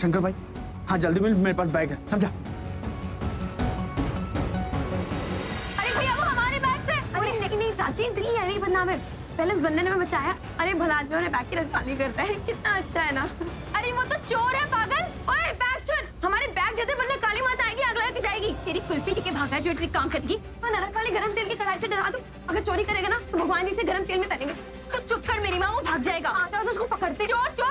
हाँ शंकर भाई। हाँ जल्दी मिल मेरे पास बैग है समझा? अरे भैया वो हमारे बैग से अरे नहीं नहीं प्राची इतनी हैवी बदनाम है पहले उस बंदे ने हमें बचाया। अरे भला आदमी उन्हें बैग की रखवाली करता है। कितना अच्छा है ना। अरे वो तो चोर है पागल। ओए बैग चोर! हमारे बैग दे दे वरना काली माता आएगी अगला के जाएगी। तेरी कुल्फी लेके भागा जो ट्रिक काम करेगी। मैं नरक वाली गरम तेल की कढ़ाई से डरा दूँ। अगर चोरी करेगा ना तो भगवान जी से गरम तेल में तलेंगे। तो चुप कर मेरी माँ वो भाग जाएगा। आता है तो उसको पकड़ते। चोर चोर!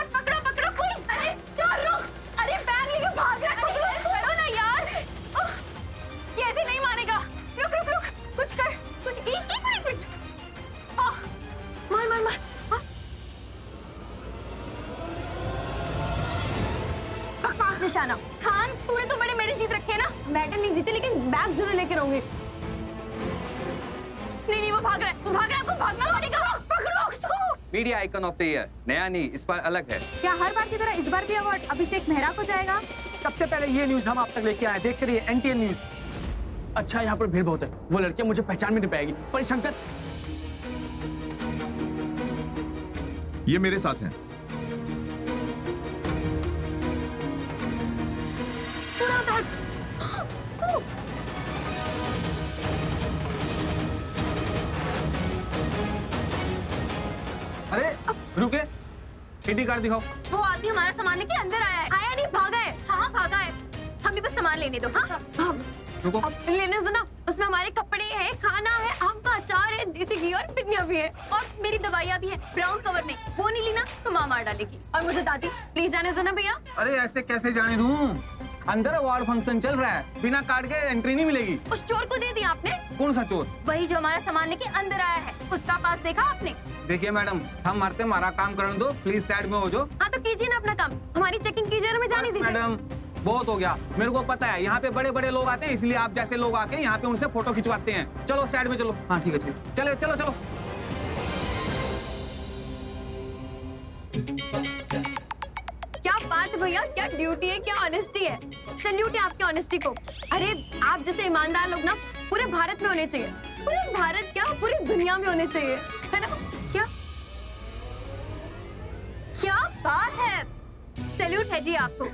मेडल नहीं जीते लेकिन बैग ज़रूर लेके रहूँगी। नहीं नहीं वो भाग रहा है वो भाग रहा है आपको भागना पड़ेगा पकड़ो उसको। Media icon of the year नया नहीं इस बार अलग है। क्या हर बार की तरह इस बार भी अवार्ड अभिषेक मेहरा को जाएगा? सबसे पहले ये न्यूज़ हम आप तक लेके आए देखते रहिए एनटीएन न्यूज़ अच्छा यहाँ पर भीड़ बहुत है वो लड़कियाँ मुझे पहचान भी नहीं पाएगी। पर शंकर ये मेरे साथ हैं। सीटी कार्ड दिखाओ। वो आदमी हमारा सामान लेके अंदर आया है। आया नहीं भागा है। हाँ हाँ भागा है। हमें बस सामान लेने दो हाँ? अब रुको। अब लेने दो ना। उसमें हमारे कपड़े हैं खाना है आम का अचार है देसी घी और पिन्नियाँ भी है। और मेरी दवाइयाँ भी है ब्राउन कवर में। वो नहीं लेना ना तो माँ मार डालेगी। और मुझे दादी प्लीज़ जाने दो ना भैया। अरे ऐसे कैसे जाने दूँ? अंदर अवार्ड फ़ंक्शन चल रहा है। बिना कार्ड के एंट्री नहीं मिलेगी। उस चोर को दे दिया आपने? कौन सा चोर? वही जो हमारा सामान लेके अंदर आया है। उसका पास देखा आपने? देखिए मैडम हम मारते हमारा काम करने दो प्लीज़ साइड में हो जो हाँ तो कीजिए ना अपना काम। हमारी चेकिंग कीजिए हमें जाने दीजिए। मैडम बहुत हो गया। मेरे को पता है यहाँ पे बड़े बड़े लोग आते हैं इसलिए आप जैसे लोग आके यहाँ पे उनसे फ़ोटो खिंचवाते हैं। चलो साइड में चलो। हाँ ठीक है चलो चलो चलो चलो। बात भैया, क्या ड्यूटी है, क्या ऑनेस्टी है? सैल्यूट है आपकी ऑनेस्टी को। अरे, आप जैसे ईमानदार लोग ना, पूरे भारत में होने चाहिए। पूरे भारत क्या? पूरी दुनिया में होने चाहिए। है ना? क्या? क्या बात है? सल्यूट है जी आपको।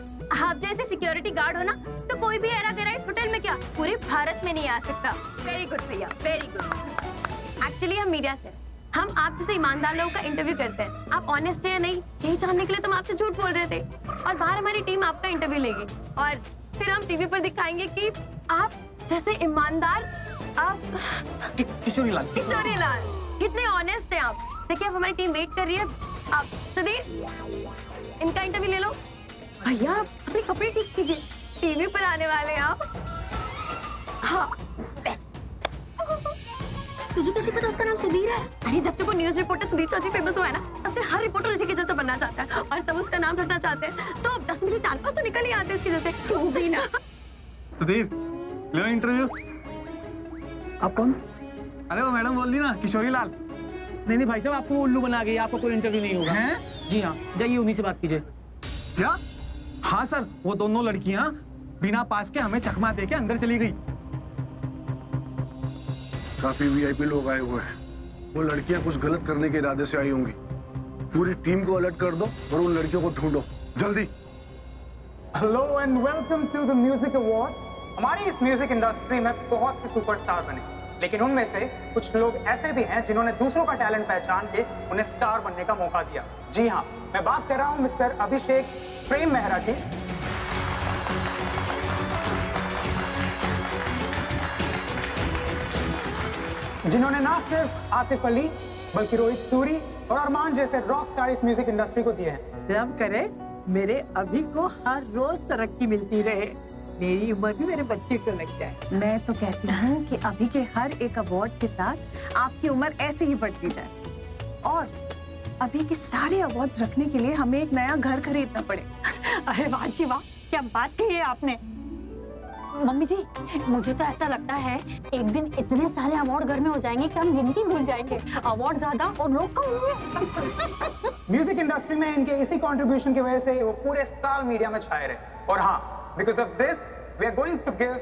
आप जैसे सिक्योरिटी गार्ड हो ना तो कोई भी एरा गैरा इस होटल में क्या? पूरे भारत में नहीं आ सकता। वेरी गुड भैया वेरी गुड एक्चुअली हम मीडिया से। हम आप जैसे ईमानदार लोगों का इंटरव्यू करते हैं। आप ऑनेस्ट है या नहीं यही जानने के लिए तो हम आपसे झूठ बोल रहे थे। और बाहर हमारी टीम आपका इंटरव्यू लेगी। और फिर हम टीवी पर दिखाएँगे कि आप जैसे ईमानदार आप कि- किशोरी लाल किशोरी लाल कितने ऑनेस्ट हैं आप। देखिए अब हमारी टीम वेट कर रही है। आप सुधीर इनका इंटरव्यू ले लो। भैया आप अपने कपड़े ठीक कीजिए। टीवी पर आने वाले हैं आप। हाँ. तुझे कैसे पता उसका नाम सुधीर है? अरे जब से वो news reporter Sudhir Chaudhary famous हुआ है ना तब से हर रिपोर्टर उसी के जैसा बनना चाहता है। और सब उसका नाम रखना चाहते हैं तो अब दस में से चार पाँच तो निकल ही आते हैं इसके जैसे तू भी ना। सुधीर लो इंटरव्यू आप कौन? अरे वो मैडम बोल दी ना किशोरी लाल। नहीं नहीं भाई साहब आपको उल्लू बना गई आपका कोई इंटरव्यू नहीं होगा। हैं? जी हाँ जाइए उन्हीं से बात कीजिए। क्या? हाँ सर वो दोनों लड़कियाँ बिना पास के हमें चकमा दे के अंदर चली गई। काफ़ी वीआईपी लोग आए हुए हैं। वो लड़कियाँ कुछ गलत करने के इरादे से आई होंगी। पूरी टीम को अलर्ट कर दो और उन लड़कियों को ढूंढो। जल्दी। Hello and welcome to the music awards हमारी इस म्यूज़िक इंडस्ट्री में बहुत से सुपरस्टार बने। लेकिन उनमें से कुछ लोग ऐसे भी हैं जिन्होंने दूसरों का टैलेंट पहचान के उन्हें स्टार बनने का मौका दिया। जी हाँ मैं बात कर रहा हूँ मिस्टर अभिषेक प्रेम मेहरा की। जिन्होंने ना सिर्फ़ आतिफ अली बल्कि रोहित सूरी और अरमान जैसे रॉक स्टार इस म्यूज़िक इंडस्ट्री को दिए हैं। रब करे मेरे अभी को हर रोज तरक्की मिलती रहे। मेरी उम्र भी मेरे बच्चे को लग जाए। मैं तो कहती हूँ कि अभी के हर एक अवार्ड के साथ आपकी उम्र ऐसे ही बढ़ती जाए। और अभी के सारे अवार्ड रखने के लिए हमें एक नया घर खरीदना पड़े। अरे वाह जी वाह क्या बात कही है आपने। मम्मी जी, मुझे तो ऐसा लगता है एक दिन इतने सारे अवार्ड घर में हो जाएँगे कि हम गिनती भूल जाएँगे। अवार्ड ज़्यादा और लोग कम होंगे। म्यूज़िक इंडस्ट्री में इनके इसी कंट्रीब्यूशन की वजह से वो पूरे साल मीडिया में छाए रहे। और हाँ because of this we are going to give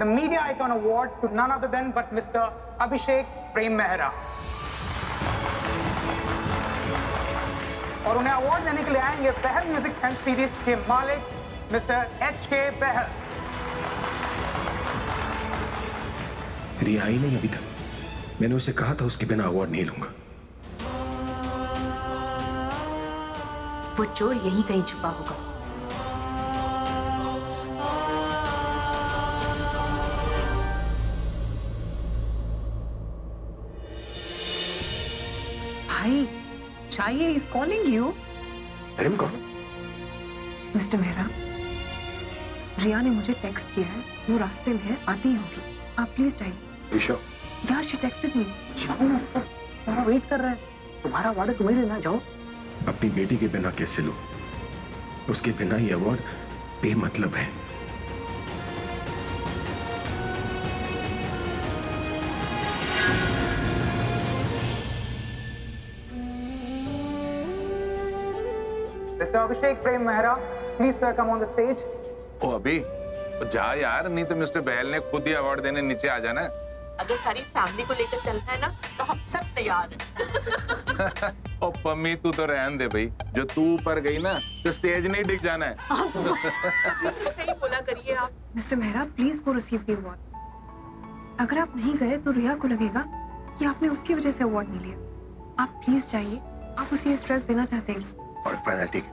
the media icon award to none other than but mister Abhishek Prem Mehra और उन्हें अवार्ड देने के लिए आएँगे बहल म्यूज़िक फ़ैन सीरीज़ के मालिक मिस्टर एच के बहल रिया आई नहीं अभी तक। मैंने उसे कहा था उसके बिना अवार्ड नहीं लूँगा। वो चोर यहीं कहीं छुपा होगा। भाई चाहिए इज़ कॉलिंग यू मैडम कौन? मिस्टर मेहरा रिया ने मुझे टेक्स्ट किया है। वो रास्ते में है आती होगी। आप प्लीज़ जाइए। ईशा। यार शी टेक्स्टेड मी जाओ ना सर। तुम्हारा वेट कर रहा है। तुम्हारा अवार्ड है तुम्हें लेना जाओ। अपनी बेटी के बिना कैसे लूँ? उसके बिना ये अवार्ड बेमतलब है। Abhishek Prem Mehra please sir come on the stage ओ अभी। तो जा यार नहीं तो मिस्टर बहल ने खुद ही अवार्ड देने नीचे आ जाना अगर सारी फैमिली को लेकर चलना है ना तो हम सब तैयार हैं। ओ पम्मी तू तो रहन दे भाई। जो तू ऊपर गई ना तो स्टेज नहीं डिग जाना है। सही बोला करिए आप। Mister Mehra please go receive the award अगर आप नहीं गए तो रिया को लगेगा कि आपने उसकी वजह से अवार्ड नहीं लिया। आप प्लीज़ जाइए आप उसे ये स्ट्रेस देना चाहते हैं और ठीक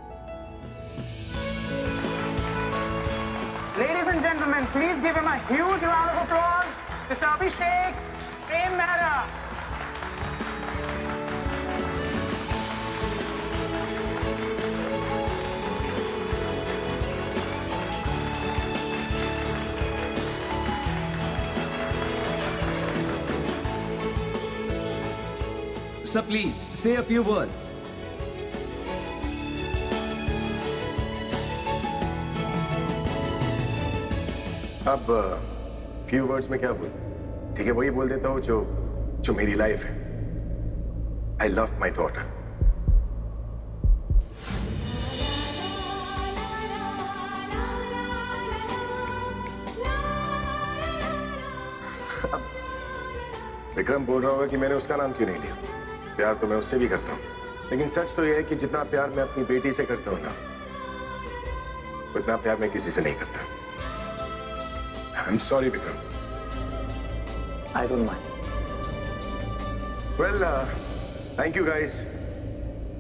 Ladies and gentlemen, please give him a huge round of applause. Mr. Abhishek Prem Mehra. Sir, please say a few words. अब फ्यू वर्ड्स में क्या बोल? ठीक है, वही बोल देता हूँ जो जो मेरी लाइफ है। I love my daughter Vikram बोल रहा होगा कि मैंने उसका नाम क्यों नहीं लिया? प्यार तो मैं उससे भी करता हूँ। लेकिन सच तो यह है कि जितना प्यार मैं अपनी बेटी से करता हूँ ना, उतना प्यार मैं किसी से नहीं करता। I'm sorry, Vikram. I don't mind. Well, uh, thank you guys.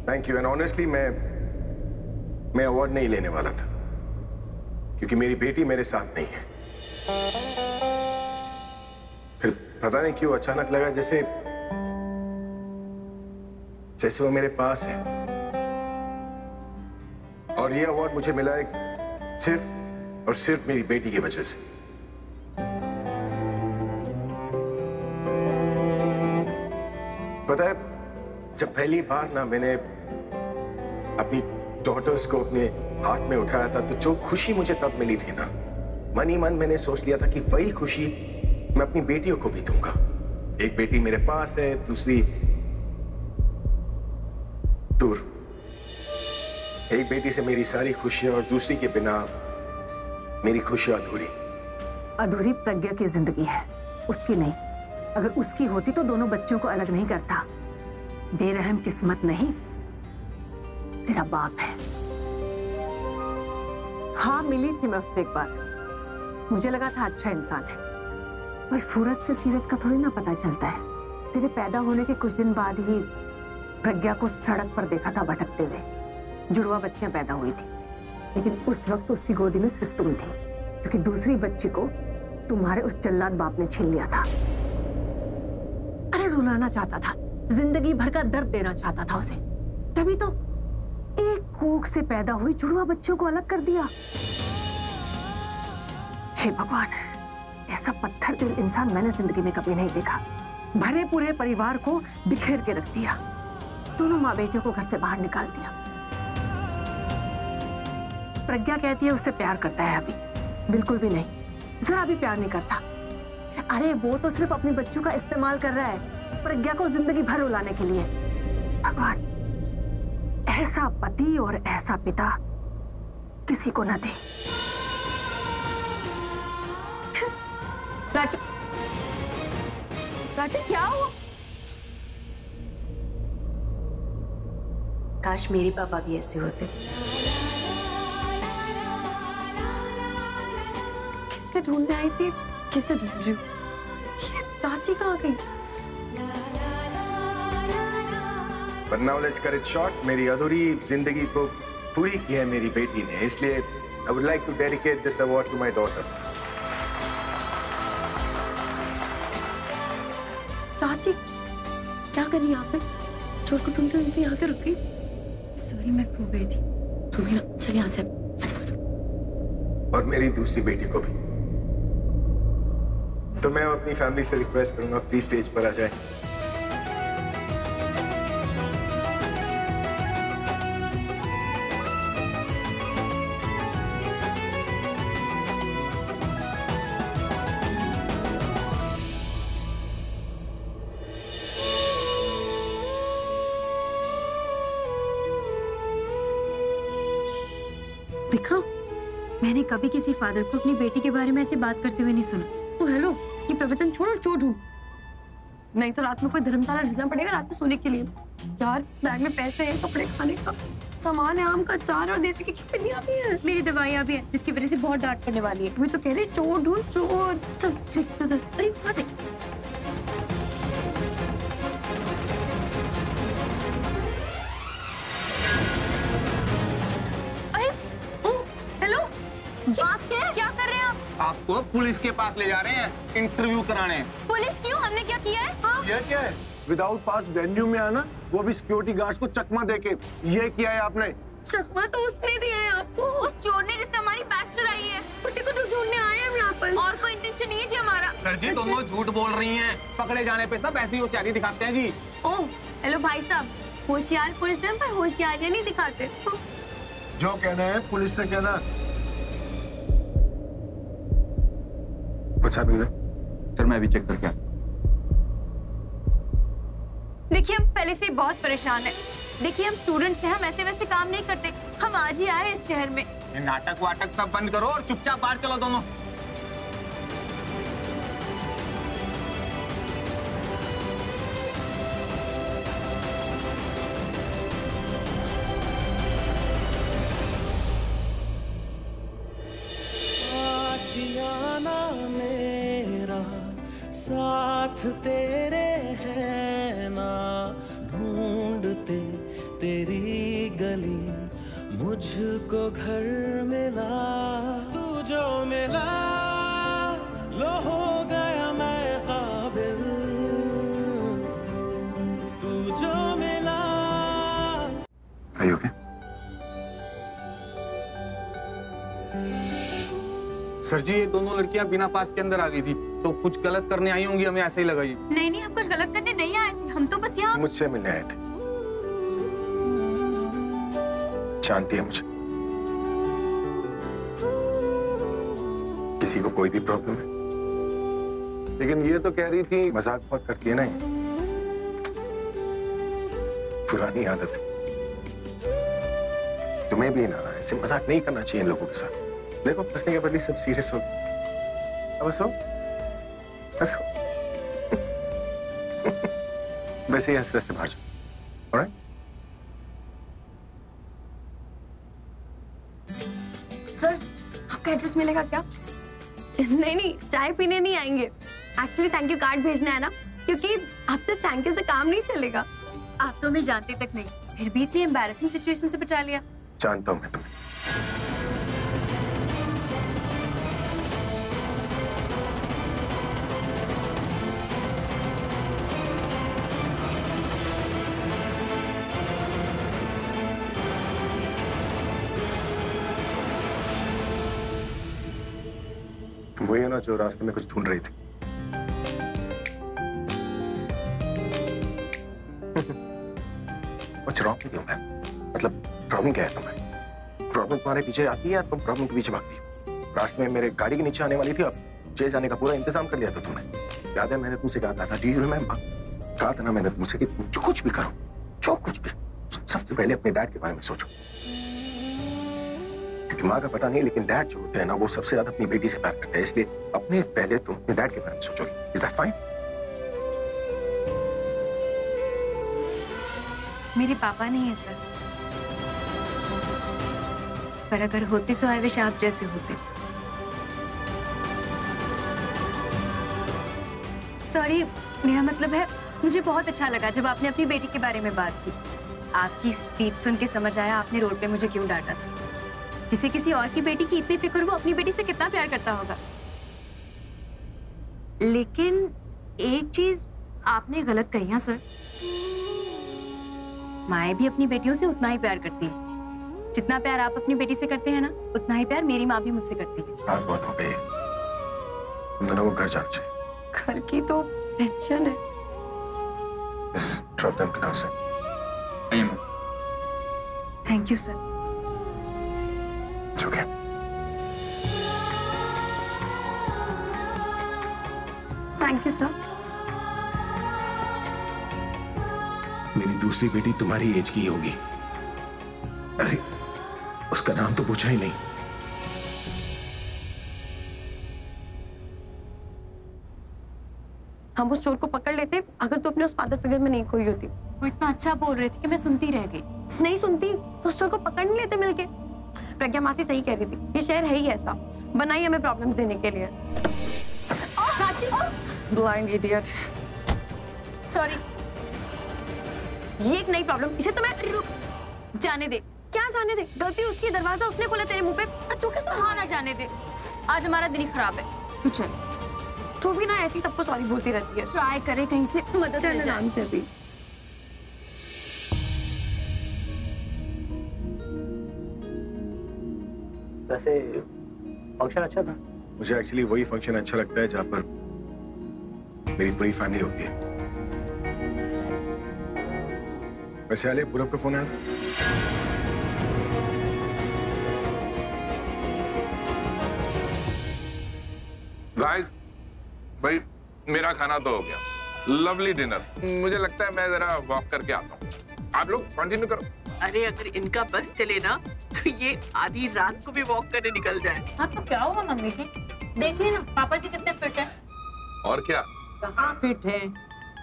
Thank you. And honestly, मैं मैं अवार्ड नहीं लेने वाला था क्योंकि मेरी बेटी मेरे साथ नहीं है फिर पता नहीं क्यों अचानक लगा जैसे जैसे वो मेरे पास है और ये अवार्ड मुझे मिला है सिर्फ़ और सिर्फ़ मेरी बेटी की वजह से पहली बार ना मैंने अपनी डॉटर्स को अपने हाथ में उठाया था तो जो खुशी मुझे तब मिली थी ना, मन ही मन मैंने सोच लिया था कि वही खुशी मैं अपनी बेटियों को भी दूँगा। एक बेटी मेरे पास है, दूसरी दूर। एक बेटी से मेरी सारी खुशियाँ और दूसरी के बिना मेरी खुशियाँ अधूरी। अधूरी प्रज्ञा की ज़िंदगी है। उसकी नहीं। अगर उसकी होती तो दोनों बच्चों को अलग नहीं करता। बेरहम किस्मत नहीं। तेरा बाप है। हाँ मिली थी मैं उससे एक बार। मुझे लगा था अच्छा इंसान है। पर सूरत से सीरत का थोड़ी ना पता चलता है। तेरे पैदा होने के कुछ दिन बाद ही प्रज्ञा को सड़क पर देखा था भटकते हुए। जुड़वा बच्चियाँ पैदा हुई थी। लेकिन उस वक्त उसकी गोदी में सिर्फ़ तुम थी। क्योंकि दूसरी बच्ची को तुम्हारे उस जल्लाद बाप ने छीन लिया था। अरे रुलाना चाहता था। ज़िंदगी भर का दर्द देना चाहता था उसे। तभी तो एक कोख से पैदा हुई जुड़वा बच्चों को अलग कर दिया। हे भगवान, ऐसा पत्थर दिल इंसान मैंने ज़िंदगी में कभी नहीं देखा। भरे पूरे परिवार को बिखेर के रख दिया। दोनों माँ बेटियों को घर से बाहर निकाल दिया। प्रज्ञा कहती है उससे प्यार करता है अभी। बिल्कुल भी नहीं। जरा भी प्यार नहीं करता। अरे वो तो सिर्फ़ अपने बच्चों का इस्तेमाल कर रहा है। प्रज्ञा को ज़िंदगी भर उलाने के लिए। भगवान ऐसा पति और ऐसा पिता किसी को न दे। राजा राजा क्या हुआ? काश मेरे पापा भी ऐसे होते। किसे ढूँढने आई थी? किसे ढूंढ रही हूँ? ये प्राची कहाँ गई? But now let's cut it short. मेरी अधूरी ज़िंदगी को पूरी की है मेरी बेटी ने इसलिए I would like to dedicate this award to my daughter. Prachi क्या कर रही है यहाँ पे चोर को ढूंढते ढूंढते यहाँ के रुक गई सॉरी मैं खो गई थी। तू भी ना चल यहाँ से। और मेरी दूसरी बेटी को भी। तो मैं अपनी फैमिली से रिक्वेस्ट करूँगा प्लीज़ स्टेज पर आ जाए। दिखा मैंने कभी किसी फादर को अपनी बेटी के बारे में ऐसे बात करते हुए नहीं सुना। ओ हेलो ये प्रवचन छोड़ और चोर ढूंढ। नहीं तो रात में कोई धर्मशाला ढूंढना पड़ेगा रात में सोने के लिए। यार बैग में पैसे हैं कपड़े खाने का सामान है आम का चार और देसी की पिन्नियाँ भी है। मेरी दवाइयाँ भी हैं जिसकी वजह से बहुत डांट पड़ने वाली है। मैं तो कह रही चोर ढूंढ चोर चल चल अरे पुलिस के पास ले जा रहे हैं इंटरव्यू कराने। पुलिस क्यों? हमने क्या किया है? हाँ? ये क्या है? विदाउट पास वेन्यू में आना वो भी सिक्योरिटी गार्ड्स को चकमा देके। ये किया है आपने। चकमा तो उसने दिया है आपको। उस चोर ने जिसने हमारी बैग चुराई है। उसी को तो ढूँढने आए हैं हम यहाँ पर। और कोई इंटेंशन नहीं है जी हमारा। सर जी दोनों झूठ बोल रही हैं। पकड़े जाने पे सब ऐसी होशियारी दिखाते हैं जी। ओ हेलो भाई साहब। होशियार पुलिस पर होशियारियाँ नहीं दिखाते। जो कहना है पुलिस से कहना। What's happening there? सर मैं अभी चेक करके आता हूँ। देखिए हम पहले से बहुत परेशान है देखिए हम स्टूडेंट्स हैं हम ऐसे वैसे काम नहीं करते हम आज ही आए इस शहर में ये नाटक वाटक सब बंद करो और चुपचाप बाहर चलो दोनों साथ तेरे है ना ढूंढते तेरी गली। मुझको घर मिला तू जो मिला लो हो गया मैं काबिल। तू जो मिला। Are you okay? Sir ji ये दोनों लड़कियाँ बिना पास के अंदर आ गई थी। तो कुछ गलत करने आई होंगी हमें ऐसे ही लगा जी नहीं नहीं हम कुछ गलत करने नहीं आए। थे हम तो बस यहाँ मुझसे मिलने आए थे। जानती है मुझे। किसी को कोई भी प्रॉब्लम है? लेकिन ये तो कह रही थी मज़ाक बहुत करती है ना ये। पुरानी आदत है। तुम्हें भी ना ऐसे मज़ाक नहीं करना चाहिए इन लोगों के साथ। देखो हंसने के बदले सब सीरियस हो गए। अब हंसो। हंसो वैसे ही हँसते हँसते बाहर जाओ alright? सर आपका एड्रेस मिलेगा क्या? नहीं नहीं चाय पीने नहीं आएँगे। एक्चुअली थैंक यू कार्ड भेजना है ना? क्योंकि आपसे थैंक यू से काम नहीं चलेगा। आप तो हमें जानते तक नहीं। फिर भी इतनी एम्बेरसिंग सिचुएशन से बचा लिया। जानता हूँ मैं तुम्हें। ना जो रास्ते में कुछ ढूंढ रही थी। कुछ रॉन्ग नहीं मैं। मतलब प्रॉब्लम क्या है तुम्हें? प्रॉब्लम तुम्हारे पीछे आती है या तुम प्रॉब्लम के पीछे भागती हो? रास्ते में मेरे गाड़ी के नीचे आने वाली थी, अब जेल जाने का पूरा इंतज़ाम कर लिया था तुमने। याद है मैंने तुमसे कहा था डू यू रिमेम्बर कहा था ना मैंने तुमसे कि तुम जो कुछ भी करो, जो कुछ भी, सबसे पहले अपने डैड के बारे में सोचो। क्योंकि माँ का पता नहीं, लेकिन डैड जो होते हैं ना, वो सबसे ज़्यादा अपनी बेटी से प्यार करते हैं, इसलिए अपने पहले तुम अपने डैड के बारे में सोचोगे। इज़ दैट फाइन मेरे पापा नहीं है, सर। पर अगर होती तो आई विश आप जैसे होते। सॉरी मेरा मतलब है, मुझे बहुत अच्छा लगा जब आपने अपनी बेटी के बारे में बात की। आपकी स्पीच सुन के समझ आया, आपने रोड पे मुझे क्यों डांटा था? जिसे किसी और की बेटी की इतनी फ़िक्र वो अपनी बेटी से कितना प्यार करता होगा? लेकिन एक चीज़ आपने गलत कही है सर। माए भी अपनी बेटियों से उतना ही प्यार करती है। जितना प्यार आप अपनी बेटी से करते हैं ना उतना ही प्यार मेरी माँ भी मुझसे करती है। रात बहुत हो गई दोनों को घर जाना चाहिए। घर की तो टेंशन है। Thank you sir It's okay. Thank you sir मेरी दूसरी बेटी तुम्हारी एज की होगी। अरे उसका नाम तो पूछा ही नहीं। हम उस चोर को पकड़ लेते अगर तू तो अपने उस फादर फिगर में नहीं खोई होती। वो इतना अच्छा बोल रही थी कि मैं सुनती रह गई। नहीं सुनती तो उस चोर को पकड़ नहीं लेते मिलके। प्रज्ञा मासी सही कह रही थी। ये शहर है ही ऐसा। बनाई हमें प्रॉब्लम्स देने के लिए। ब्लाइंड इडियट सॉरी ये एक नई प्रॉब्लम इसे तो मैं जाने दे। क्या जाने दे? गलती उसकी दरवाज़ा उसने खोला तेरे मुँह पे। और तू कैसे हाँ ना जाने दे? आज हमारा दिन खराब है। तू चल। तू भी ना ऐसी सबको सॉरी बोलती रहती है। ट्राई करे कहीं से मदद मिल जाए। से भी वैसे फ़ंक्शन अच्छा था। मुझे एक्चुअली वही फ़ंक्शन अच्छा लगता है जहाँ पर मेरी पूरी फैमिली होती है। वैसे आलिया पूरब का फ़ोन आया था गाइस भाई मेरा खाना तो हो गया। लवली डिनर मुझे लगता है मैं जरा वॉक करके आता हूँ। आप लोग कंटिन्यू करो। अरे अगर इनका बस चले ना तो ये आधी रात को भी वॉक करने निकल जाए। हाँ तो क्या होगा मम्मी जी? देखिए ना पापा जी कितने फिट है। और क्या? कहाँ फिट है?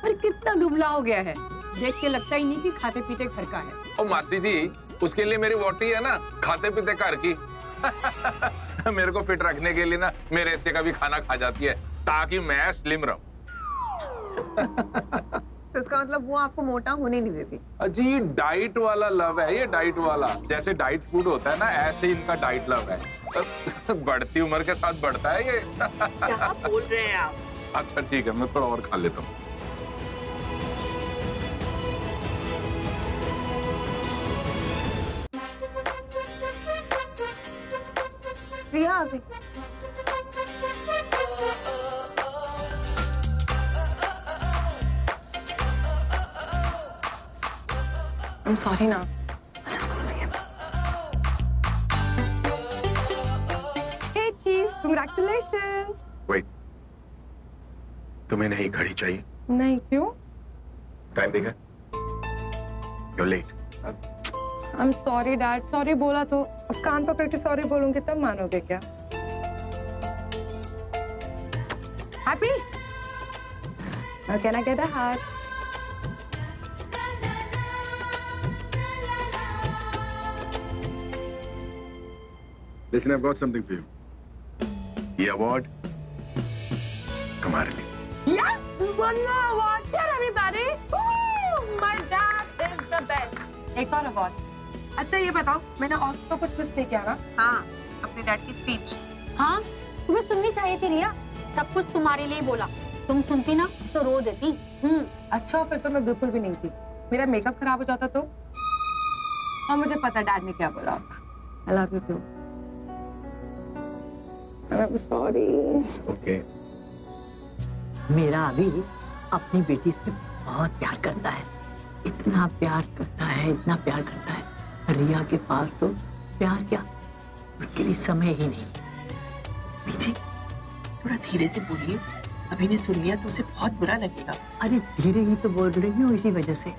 अरे कितना दुबला हो गया है। देख के लगता ही नहीं कि खाते पीते घर का है। ओ मासी जी उसके लिए मेरी वोटी है ना खाते पीते घर की। मेरे को फिट रखने के लिए ना मेरे हिस्से का भी खाना खा जाती है ताकि मैं स्लिम रहूँ। तो इसका मतलब वो आपको मोटा होने नहीं देती। अजी डाइट वाला लव है ये डाइट वाला। जैसे डाइट फ़ूड होता है ना ऐसे ही इनका डाइट लव है। बढ़ती उम्र के साथ बढ़ता है ये। क्या बोल रहे हैं आप? अच्छा ठीक है मैं थोड़ा और खा लेता हूँ। प्रिया आ गई। I'm sorry now. तुम्हें नहीं घड़ी चाहिए? नहीं क्यों? टाइम देखा you late I am sorry dad sorry बोला तो अब कान पकड़ के सॉरी बोलूँगी तब मानोगे क्या? Happy can I get a heart Listen, I've got something for you. ये अवार्ड तुम्हारे लिए Yes! One more award. Cheer everybody. Woo! My dad is the best. एक और अवार्ड अच्छा ये बताओ मैंने और तो कुछ मिस नहीं किया ना हाँ अपने डैड की स्पीच हाँ? तुम्हें सुननी चाहिए थी रिया? सब कुछ तुम्हारे लिए बोला. तुम सुनती ना तो रो देती. हम्म अच्छा फिर तो मैं बिल्कुल भी नहीं थी. मेरा मेकअप खराब हो जाता तो? हाँ मुझे पता डैड ने क्या बोला आई लव यू मेरा अभी अपनी बेटी से बहुत प्यार करता है। इतना प्यार करता है इतना प्यार करता है। रिया के पास तो प्यार क्या? उसके लिए समय ही नहीं। मीठी थोड़ा धीरे से बोलिए। अभी ने सुन लिया तो उसे बहुत बुरा लगेगा। अरे धीरे ही तो बोल रही हूँ इसी वजह से।